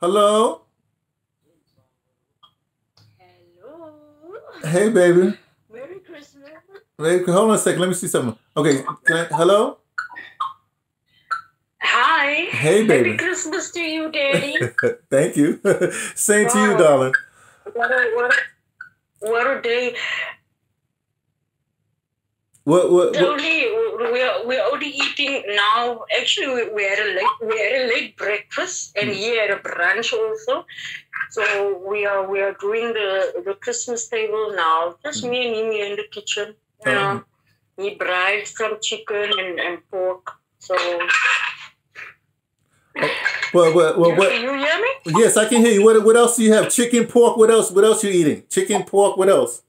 Hello. Hello. Hey, baby. Merry Christmas. Wait, hold on a second. Let me see something. Okay. Can I, hello. Hi. Hey, baby. Merry Christmas to you, Daddy. Thank you. Same to you, darling. what, a, what, a, what a day. What? What? The what only we're we're only eating now. Actually, we, we had a late we had a late breakfast, and hmm. he had a brunch also. So we are we are doing the the Christmas table now. Just hmm. me and him in the kitchen. You hmm. know, he some chicken and, and pork. So what? What? What? you, what? you hear me? Yes, I can hear you. What? What else do you have? Chicken, pork. What else? What else you eating? Chicken, pork. What else?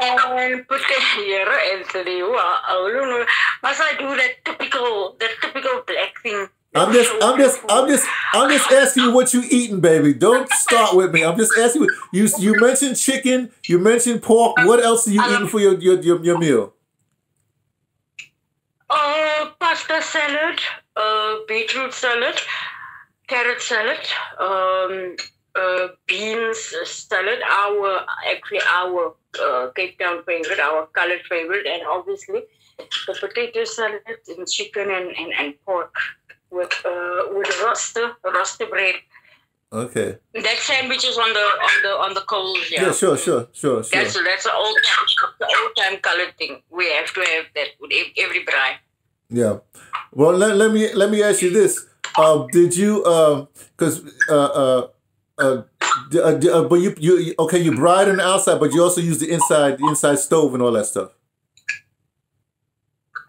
And put the hair Anthony. Wow, I don't know. Must I do that typical that typical black thing? I'm just, I'm just, I'm just, I'm just asking you what you eating, baby. Don't start with me. I'm just asking you. You, you mentioned chicken. You mentioned pork. What else are you eating for your your your, your meal? Uh, pasta salad, uh, beetroot salad, carrot salad, um, beans salad. Our actually our uh, Cape Town favorite, our colored favorite, and obviously the potato salad and chicken and, and, and pork with uh, with roster roster bread. Okay. That sandwich is on the on the on the coals. Yeah, Yeah. Sure. Sure. Sure. Sure. That's that's an old time old time colored thing. We have to have that with every braai. Yeah. Well, let, let me let me ask you this. Uh, did you um because uh uh uh, uh, uh but you you okay you braai on the outside but you also use the inside the inside stove and all that stuff.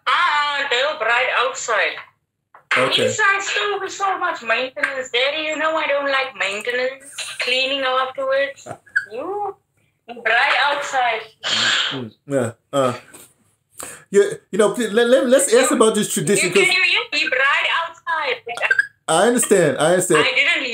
Ah, they'll braai outside. Okay. Inside stove is so much maintenance. Daddy, you know I don't like maintenance. Cleaning afterwards. You you braai outside. Mm, Yeah. Uh. Yeah. You know. Let, let, let's ask about this You tradition can you, you, you braai outside. I understand. I understand. I didn't use the oven.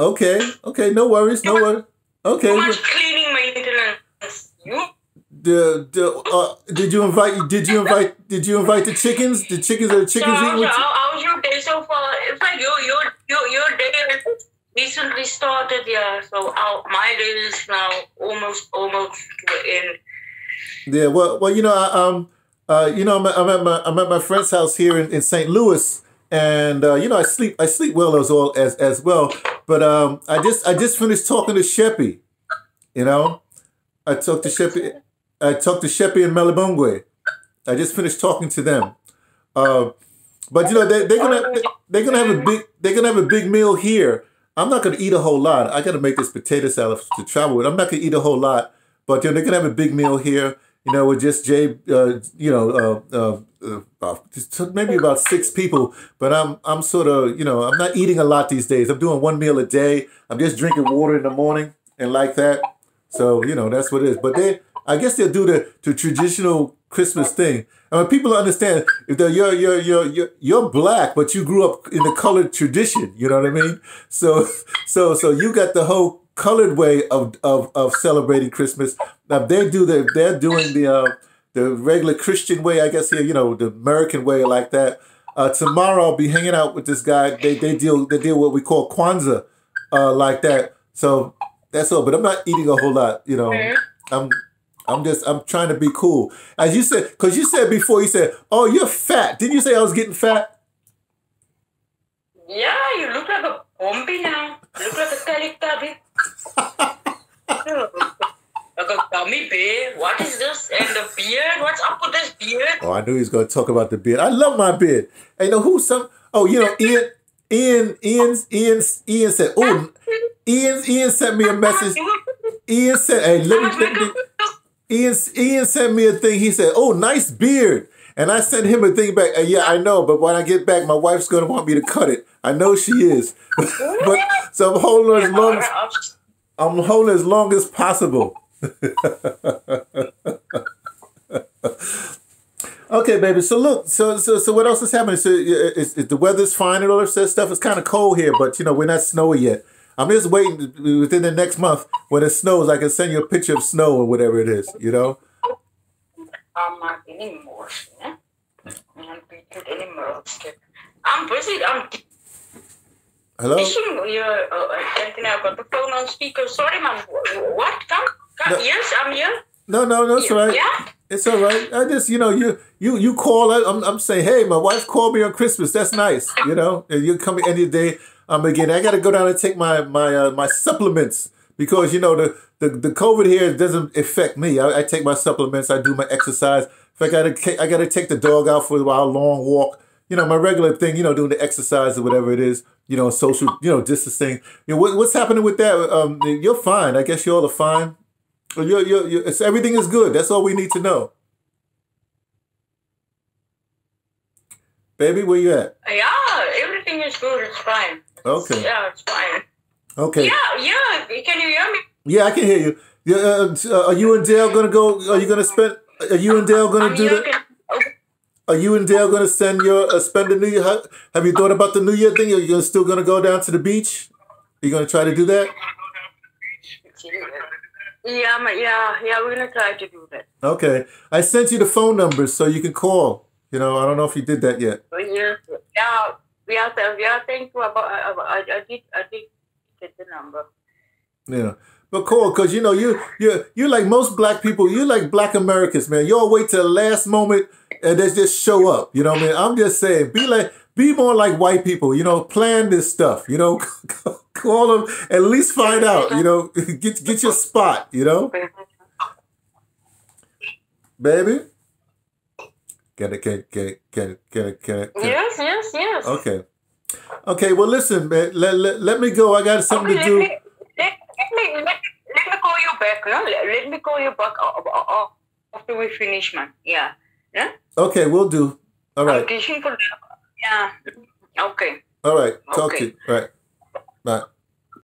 Okay. Okay. No worries. No worries. Okay. Too much cleaning maintenance. You The, the, uh, did you invite? Did you invite? Did you invite the chickens? The chickens are the So chickens eating how's, with you? how, how's your day so far? It's like your your your your day recently started, yeah. So our, my day is now almost almost end. Yeah, well, well, you know, I, um, uh, you know, I'm, I'm at my I'm at my friend's house here in, in St. Louis, and uh, you know, I sleep I sleep well as well as as well. But um, I just I just finished talking to Sheppy, you know, I talked to Sheppy, I talked to Sheppy and Melibongwe. I just finished talking to them. Uh, but you know, they they're gonna they're gonna have a big they're gonna have a big meal here. I'm not gonna eat a whole lot. I gotta make this potato salad to travel with. I'm not gonna eat a whole lot, but you know, they're gonna have a big meal here. You know, with just Jay, uh, you know, uh, uh, uh, took maybe about six people. But I'm I'm sort of you know I'm not eating a lot these days. I'm doing one meal a day. I'm just drinking water in the morning and like that. So you know that's what it is. But they, I guess they'll do the, the traditional Christmas thing. I mean, people understand if they're you're you're you're you're you're black, but you grew up in the colored tradition. You know what I mean? So so so you got the whole colored way of of, of celebrating Christmas. Now they do the they're doing the uh, the regular Christian way, I guess here. You know the American way like that. Uh, tomorrow I'll be hanging out with this guy. They they deal they deal what we call Kwanzaa, uh, like that. So that's all. But I'm not eating a whole lot. You know, I'm I'm just I'm trying to be cool. As you said, because you said before, you said, "Oh, you're fat." Didn't you say I was getting fat? Yeah, you look like a Bombi now. You look like a Teletubby. Like a gummy bear. What is this? And the beard? What's up with this beard? Oh, I knew he was going to talk about the beard. I love my beard. Hey, you know who some? Oh, you know Ian. Ian. Ian. Ian. Ian said, "Oh, Ian. Ian sent me a message. Ian said, "Hey, let me." Let me Ian, Ian sent me a thing. He said, "Oh, nice beard," and I sent him a thing back. "Uh, yeah, I know, but when I get back, my wife's gonna want me to cut it. I know she is, but so I'm holding as long as I'm holding as long as possible. okay, baby. So look, so so so what else is happening? So is, is the weather's fine and all of that stuff. It's kind of cold here, but you know we're not snowy yet. I'm just waiting within the next month when it snows. I can send you a picture of snow or whatever it is. You know. I'm not anymore. I'm busy. I'm Hello. You, uh, Anthony, I got the phone on speaker. Sorry, man. What? Come, come. No. Yes, I'm here. No, no, all right. Yeah. It's all right. I just, you know, you you you call. I'm I'm saying, hey, my wife called me on Christmas. That's nice, you know. And you come any day. I'm again. I got to go down and take my my uh, my supplements because you know the the the COVID here doesn't affect me. I, I take my supplements. I do my exercise. If I got to I got to take the dog out for a while, long walk. You know, my regular thing. You know, doing the exercise or whatever it is. You know, social. You know, distancing. You know, what, what's happening with that? Um, you're fine. I guess you all are fine. You're, you're, you're, it's, everything is good. That's all we need to know. Baby, where you at? Yeah, everything is good. It's fine. Okay. Yeah, it's fine. Okay. Yeah, yeah. Can you hear me? Yeah, I can hear you. Yeah, uh, uh, are you and Dale gonna go? Are you gonna spend? Are you and Dale gonna I'm do that? Oh, Are you and Dale gonna send your uh, spend the New Year? How, have you thought about the New Year thing? Are you still gonna go down to the beach? Are you gonna try to do that? yeah, yeah, yeah. We're gonna try to do that. Okay. I sent you the phone numbers so you can call. You know, I don't know if you did that yet. But yeah, yeah, yeah. th- Yeah. Thank you. About I, I, I did. I did get the number. Yeah. But cool, cause you know you you you like most black people. You like black Americans, man. You all wait till the last moment and they just show up. You know what I mean? I'm just saying, be like, be more like white people. You know, plan this stuff. You know, call them at least find out. You know, get get your spot. You know, baby. Get it, get it, get it, get it. Yes, yes, yes. Okay. Okay. Well, listen, man. Let, let, let me go. I got something Okay, to do. me, let, let me let, let me call you back. No? Let, let me call you back after we finish, man. Yeah. Yeah. Okay, we'll do. All right. Yeah. Okay. All right. Talk to Okay. you. All right. Bye.